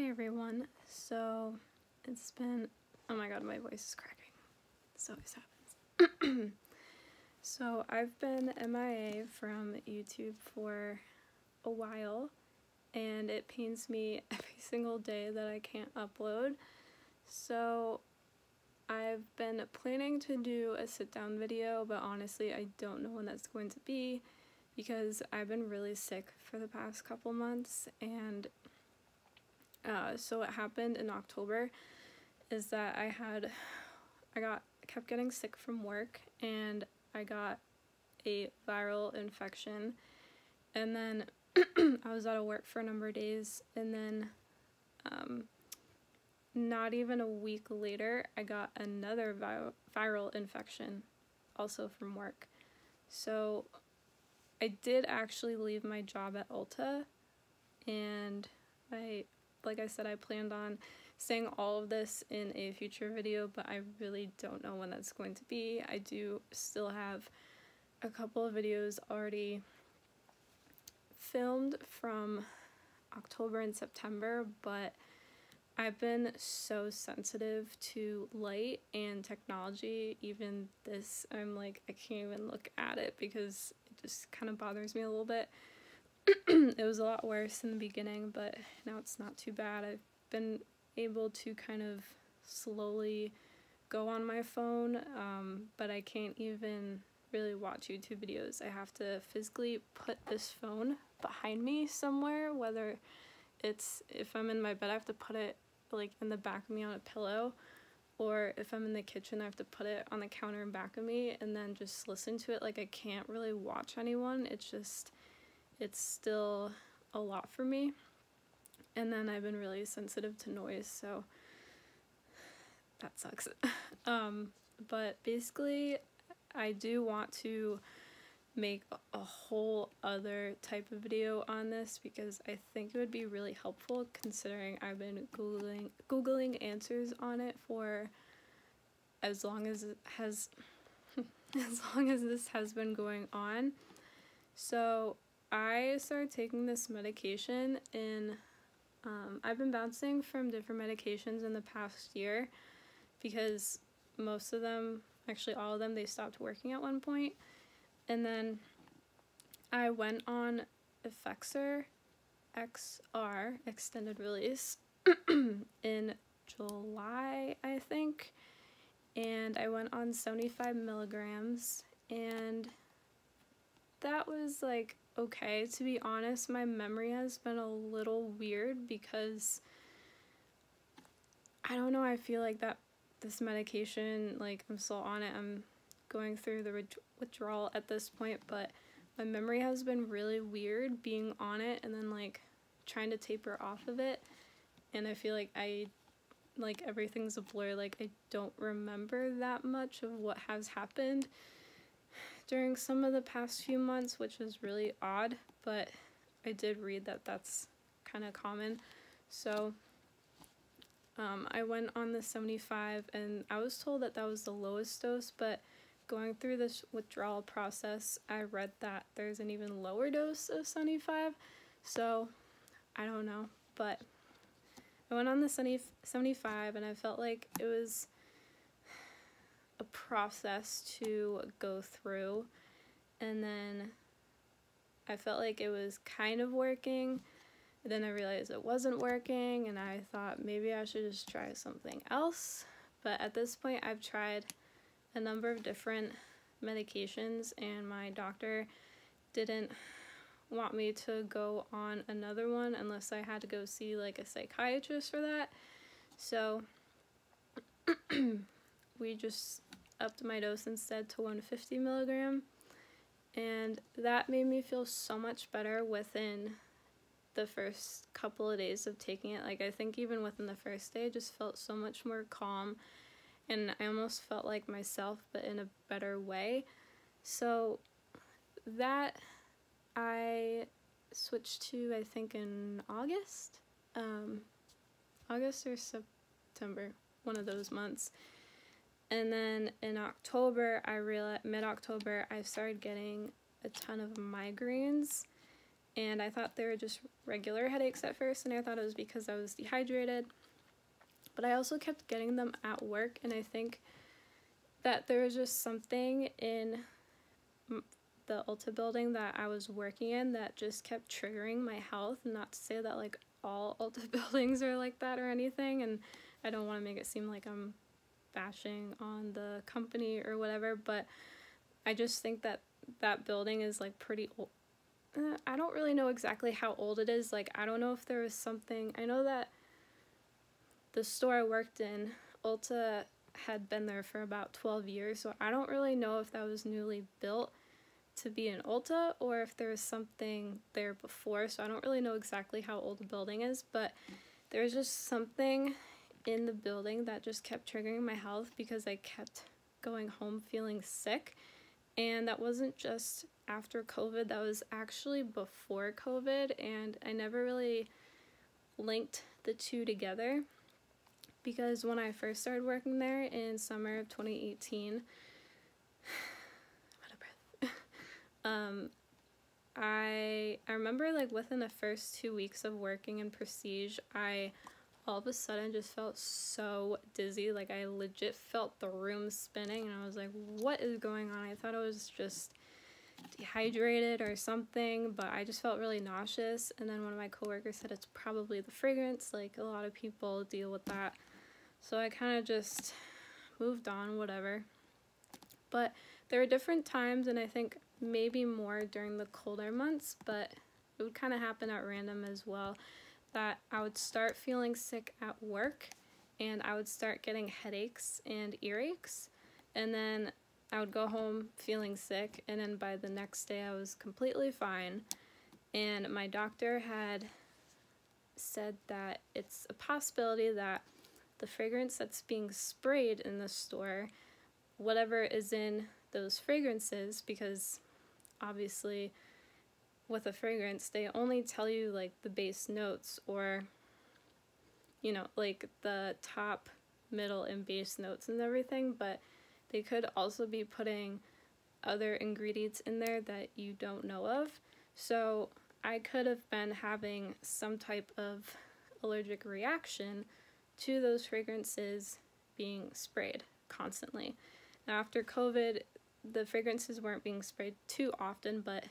Hey everyone, so it's been, oh my god, my voice is cracking. This always happens. so I've been MIA from YouTube for a while and it pains me every single day that I can't upload. So I've been planning to do a sit down video, but honestly I don't know when that's going to be because I've been really sick for the past couple months and uh, so what happened in October is that I had, I got, kept getting sick from work and I got a viral infection and then I was out of work for a number of days and then um, not even a week later I got another vi viral infection also from work. So I did actually leave my job at Ulta and I like I said, I planned on saying all of this in a future video, but I really don't know when that's going to be. I do still have a couple of videos already filmed from October and September, but I've been so sensitive to light and technology. Even this, I'm like, I can't even look at it because it just kind of bothers me a little bit. it was a lot worse in the beginning, but now it's not too bad. I've been able to kind of slowly go on my phone, um, but I can't even really watch YouTube videos. I have to physically put this phone behind me somewhere, whether it's if I'm in my bed, I have to put it like in the back of me on a pillow, or if I'm in the kitchen, I have to put it on the counter in back of me and then just listen to it. Like I can't really watch anyone. It's just it's still a lot for me. And then I've been really sensitive to noise, so that sucks. um, but basically, I do want to make a whole other type of video on this because I think it would be really helpful considering I've been googling googling answers on it for as long as it has as long as this has been going on. So I started taking this medication in, um, I've been bouncing from different medications in the past year because most of them, actually all of them, they stopped working at one point. And then I went on Effexor XR, extended release, in July, I think. And I went on 75 milligrams and that was like okay. To be honest, my memory has been a little weird because I don't know, I feel like that this medication, like I'm still on it, I'm going through the withdrawal at this point, but my memory has been really weird being on it and then like trying to taper off of it. And I feel like I like everything's a blur, like I don't remember that much of what has happened during some of the past few months, which is really odd, but I did read that that's kind of common. So um, I went on the 75 and I was told that that was the lowest dose, but going through this withdrawal process, I read that there's an even lower dose of 75. So I don't know, but I went on the 75 and I felt like it was a process to go through. And then I felt like it was kind of working. Then I realized it wasn't working and I thought maybe I should just try something else. But at this point I've tried a number of different medications and my doctor didn't want me to go on another one unless I had to go see like a psychiatrist for that. So we just upped my dose instead to 150 milligram. And that made me feel so much better within the first couple of days of taking it. Like i think even within the first day i just felt so much more calm and i almost felt like myself but in a better way. So that i switched to i think in august. Um, august or september one of those months and then in October, I realized mid October, I started getting a ton of migraines, and I thought they were just regular headaches at first, and I thought it was because I was dehydrated. But I also kept getting them at work, and I think that there was just something in the Ulta building that I was working in that just kept triggering my health. Not to say that like all Ulta buildings are like that or anything, and I don't want to make it seem like I'm bashing on the company or whatever, but I just think that that building is like pretty old. Uh, I don't really know exactly how old it is. Like, I don't know if there was something. I know that the store I worked in, Ulta, had been there for about 12 years, so I don't really know if that was newly built to be an Ulta or if there was something there before. So I don't really know exactly how old the building is, but there's just something in the building that just kept triggering my health because I kept going home feeling sick. And that wasn't just after COVID, that was actually before COVID. And I never really linked the two together because when I first started working there in summer of 2018, um, I I remember like within the first two weeks of working in Prestige, I all of a sudden just felt so dizzy. Like I legit felt the room spinning, and I was like, "What is going on?" I thought it was just dehydrated or something, but I just felt really nauseous. And then one of my coworkers said it's probably the fragrance. Like a lot of people deal with that, so I kind of just moved on, whatever. But there are different times, and I think maybe more during the colder months, but it would kind of happen at random as well. That I would start feeling sick at work and I would start getting headaches and earaches, and then I would go home feeling sick, and then by the next day I was completely fine. And my doctor had said that it's a possibility that the fragrance that's being sprayed in the store, whatever is in those fragrances, because obviously with a fragrance they only tell you like the base notes or you know like the top middle and base notes and everything but they could also be putting other ingredients in there that you don't know of. So i could have been having some type of allergic reaction to those fragrances being sprayed constantly. Now after covid the fragrances weren't being sprayed too often, but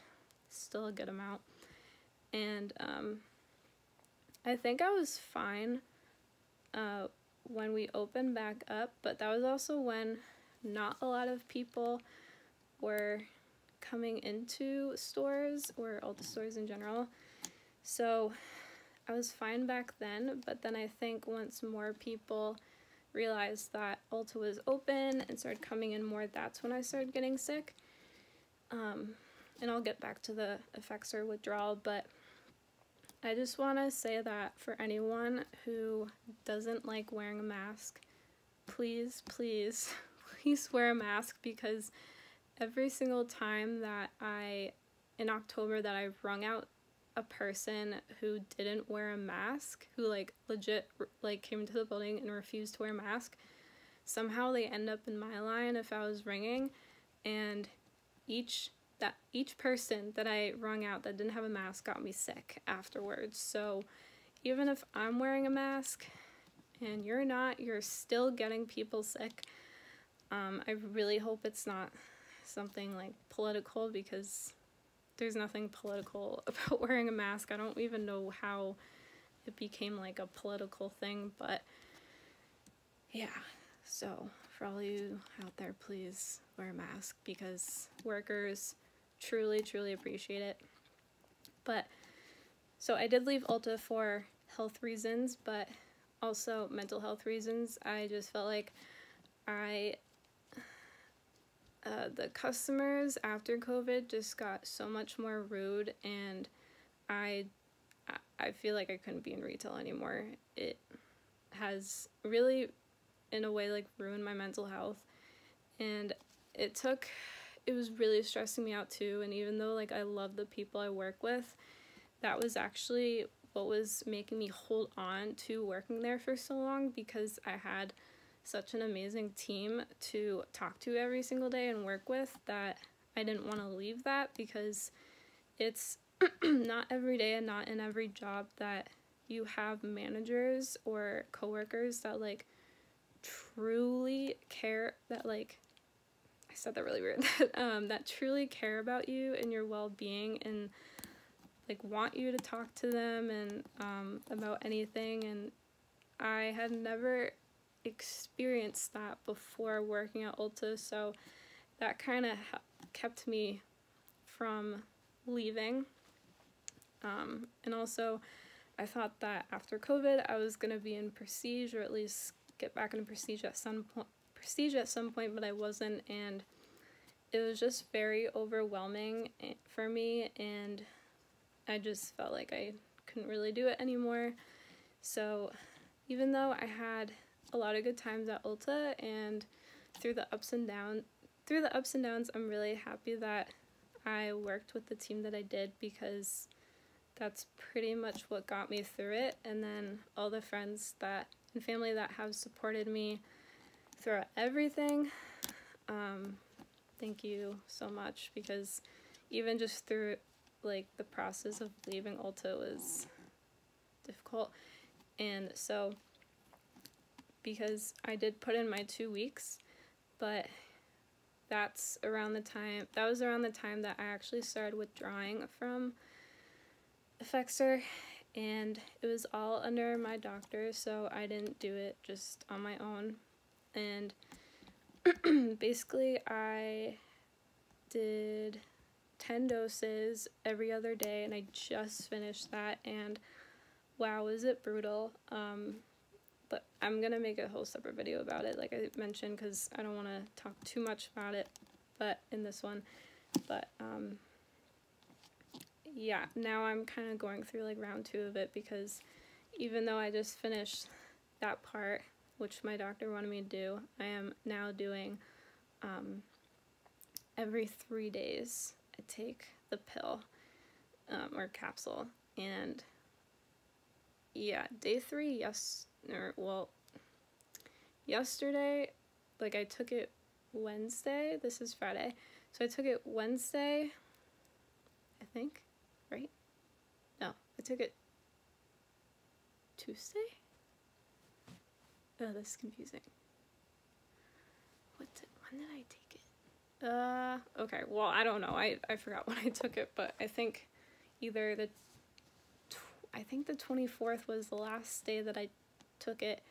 still a good amount. And um, I think I was fine uh, when we opened back up, but that was also when not a lot of people were coming into stores or all the stores in general. So I was fine back then, but then I think once more people realized that Ulta was open and started coming in more, that's when I started getting sick. Um, and I'll get back to the Effexor withdrawal, but I just want to say that for anyone who doesn't like wearing a mask, please, please, please wear a mask because every single time that I, in October, that I wrung out a person who didn't wear a mask, who like legit like came into the building and refused to wear a mask, somehow they end up in my line if I was ringing, and each that each person that I rung out that didn't have a mask got me sick afterwards. So even if I'm wearing a mask and you're not, you're still getting people sick. Um, I really hope it's not something like political because there's nothing political about wearing a mask. I don't even know how it became like a political thing, but yeah. So, for all you out there, please wear a mask because workers truly, truly appreciate it. But, so I did leave Ulta for health reasons, but also mental health reasons. I just felt like I uh, the customers after COVID just got so much more rude, and I, I feel like I couldn't be in retail anymore. It has really, in a way, like ruined my mental health, and it took, it was really stressing me out too. And even though like I love the people I work with, that was actually what was making me hold on to working there for so long because I had such an amazing team to talk to every single day and work with that I didn't want to leave that because it's not every day and not in every job that you have managers or coworkers that like truly care that like said that really weird that, um, that truly care about you and your well-being and like want you to talk to them and um, about anything. And I had never experienced that before working at Ulta so that kind of kept me from leaving. Um, and also I thought that after COVID I was going to be in prestige or at least get back into prestige at some point prestige at some point but I wasn't and it was just very overwhelming eh, for me and I just felt like I couldn't really do it anymore. So even though I had a lot of good times at Ulta and through the ups and downs through the ups and downs I'm really happy that I worked with the team that I did because that's pretty much what got me through it and then all the friends that and family that have supported me throughout everything um, thank you so much because even just through like the process of leaving Ulta was difficult. And so because I did put in my 2 weeks, but that's around the time that was around the time that I actually started withdrawing from Effexor and it was all under my doctor so I didn't do it just on my own and basically I did 10 doses every other day and I just finished that and wow is it brutal. Um, but I'm gonna make a whole separate video about it like I mentioned because I don't want to talk too much about it but in this one. But um, yeah now I'm kind of going through like round two of it because even though I just finished that part which my doctor wanted me to do I am now doing um, every three days I take the pill um, or capsule. And yeah, day three, yes, or well, yesterday, like I took it Wednesday. This is Friday. So I took it Wednesday, I think, right? No, I took it Tuesday? Oh, this is confusing. What did, when did I take it? uh, okay. Well, I don't know. I, I forgot when I took it, but I think either the, I think the 24th was the last day that I took it.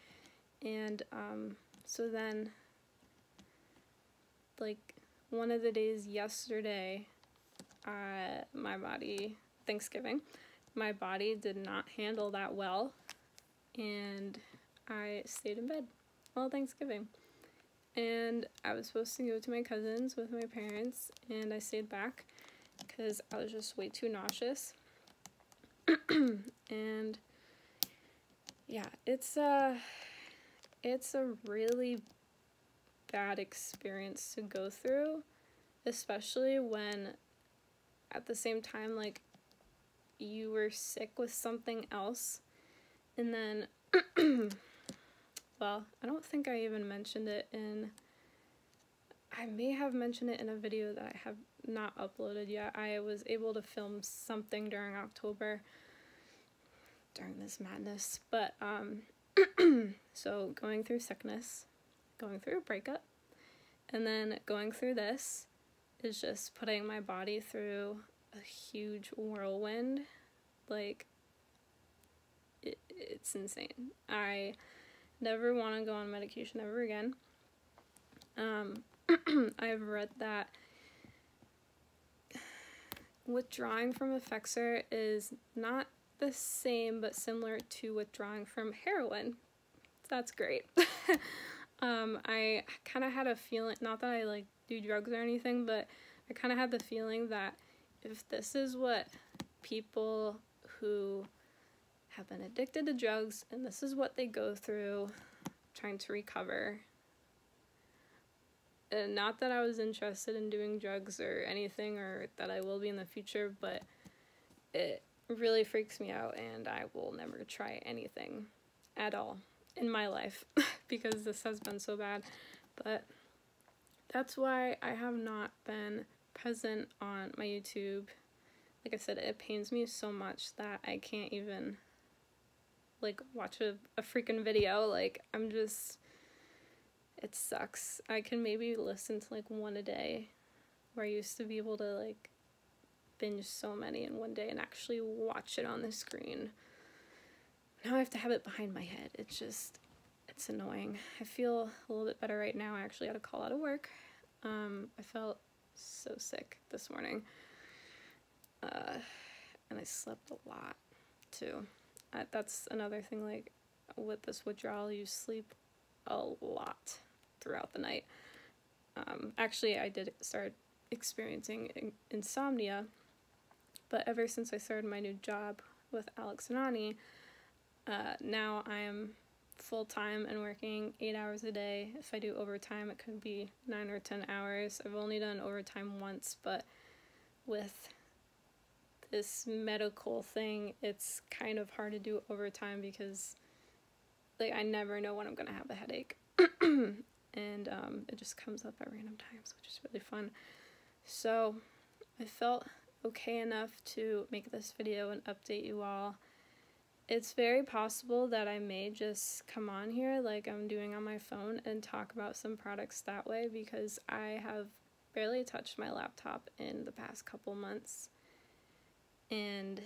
And, um, so then, like, one of the days yesterday, uh, my body, Thanksgiving, my body did not handle that well. And I stayed in bed all Thanksgiving and I was supposed to go to my cousin's with my parents, and I stayed back because I was just way too nauseous. and yeah, it's a it's a really bad experience to go through, especially when at the same time like you were sick with something else and then well, I don't think I even mentioned it in, I may have mentioned it in a video that I have not uploaded yet. I was able to film something during October, during this madness, but, um, so going through sickness, going through a breakup, and then going through this is just putting my body through a huge whirlwind. Like, it, it's insane. I never want to go on medication ever again. Um, I've read that withdrawing from Effexor is not the same but similar to withdrawing from heroin. That's great. um, I kind of had a feeling, not that I like do drugs or anything, but I kind of had the feeling that if this is what people who have been addicted to drugs and this is what they go through trying to recover. And not that I was interested in doing drugs or anything or that I will be in the future, but it really freaks me out and I will never try anything at all in my life because this has been so bad. But that's why I have not been present on my YouTube like I said, it pains me so much that I can't even like watch a, a freaking video. Like I'm just it sucks. I can maybe listen to like one a day where I used to be able to like binge so many in one day and actually watch it on the screen. Now I have to have it behind my head. It's just it's annoying. I feel a little bit better right now. I actually had a call out of work. Um, I felt so sick this morning. Uh, and I slept a lot too. That's another thing, like with this withdrawal, you sleep a lot throughout the night. Um, actually, I did start experiencing in- insomnia, but ever since I started my new job with Alex and Ani, uh, now I am full time and working eight hours a day. If I do overtime, it could be nine or ten hours. I've only done overtime once, but with this medical thing, it's kind of hard to do over time because like I never know when I'm gonna have a headache. and um, it just comes up at random times, which is really fun. So I felt okay enough to make this video and update you all. It's very possible that I may just come on here like I'm doing on my phone and talk about some products that way because I have barely touched my laptop in the past couple months. And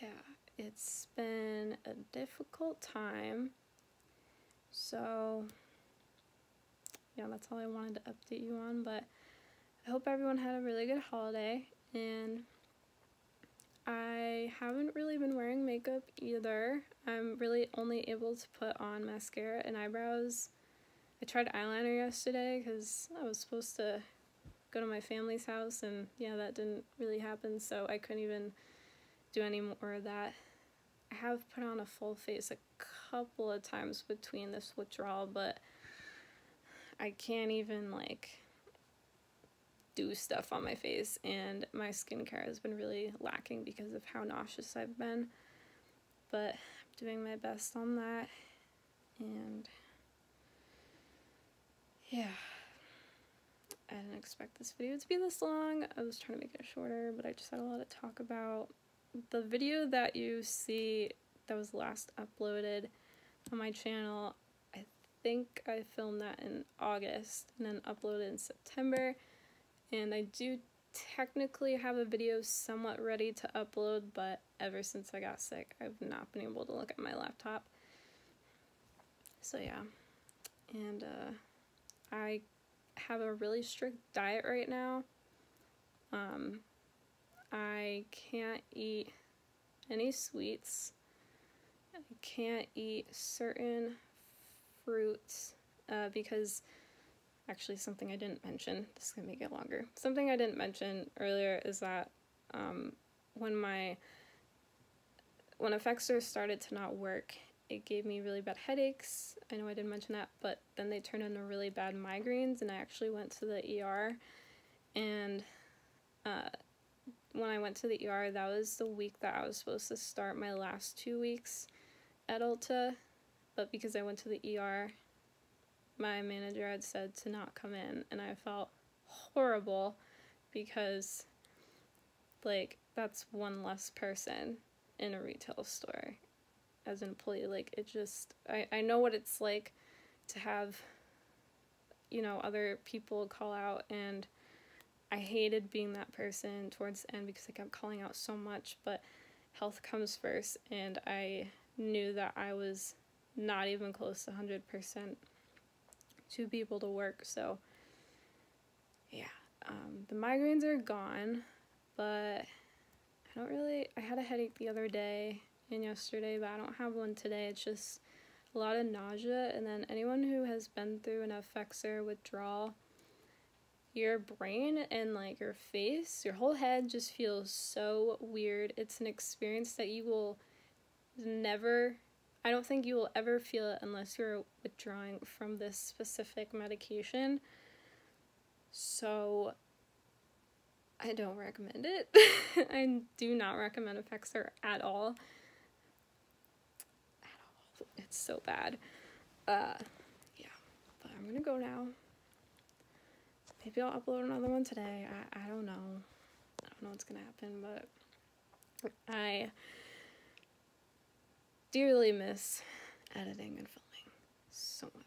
yeah, it's been a difficult time. So, yeah, that's all I wanted to update you on. But I hope everyone had a really good holiday. And I haven't really been wearing makeup either. I'm really only able to put on mascara and eyebrows. I tried eyeliner yesterday because I was supposed to go to my family's house, and yeah, that didn't really happen, so I couldn't even do any more of that. I have put on a full face a couple of times between this withdrawal, but I can't even like do stuff on my face, and my skincare has been really lacking because of how nauseous I've been. But I'm doing my best on that, and yeah. I didn't expect this video to be this long. I was trying to make it shorter, but I just had a lot to talk about. The video that you see that was last uploaded on my channel, I think I filmed that in August and then uploaded in September. And I do technically have a video somewhat ready to upload, but ever since I got sick, I've not been able to look at my laptop. So yeah. And uh, I have a really strict diet right now. Um, I can't eat any sweets. I can't eat certain fruits uh, because actually something I didn't mention. This is gonna make it longer. Something I didn't mention earlier is that um, when my when Effexor started to not work it gave me really bad headaches. I know I didn't mention that, but then they turned into really bad migraines, and I actually went to the ER. And uh, when I went to the ER, that was the week that I was supposed to start my last two weeks at Ulta, but because I went to the ER, my manager had said to not come in, and I felt horrible because, like, that's one less person in a retail store as an employee like it just I, I know what it's like to have you know other people call out and I hated being that person towards the end because I kept calling out so much but health comes first and I knew that I was not even close to 100% to be able to work so yeah um, the migraines are gone but I don't really I had a headache the other day yesterday, but I don't have one today. It's just a lot of nausea. And then anyone who has been through an Effexor withdrawal, your brain and like your face, your whole head just feels so weird. It's an experience that you will never, I don't think you will ever feel it unless you're withdrawing from this specific medication. So I don't recommend it. I do not recommend Effexor at all it's so bad. Uh, yeah, but I'm gonna go now. Maybe I'll upload another one today. I, I don't know. I don't know what's gonna happen, but I dearly miss editing and filming so much.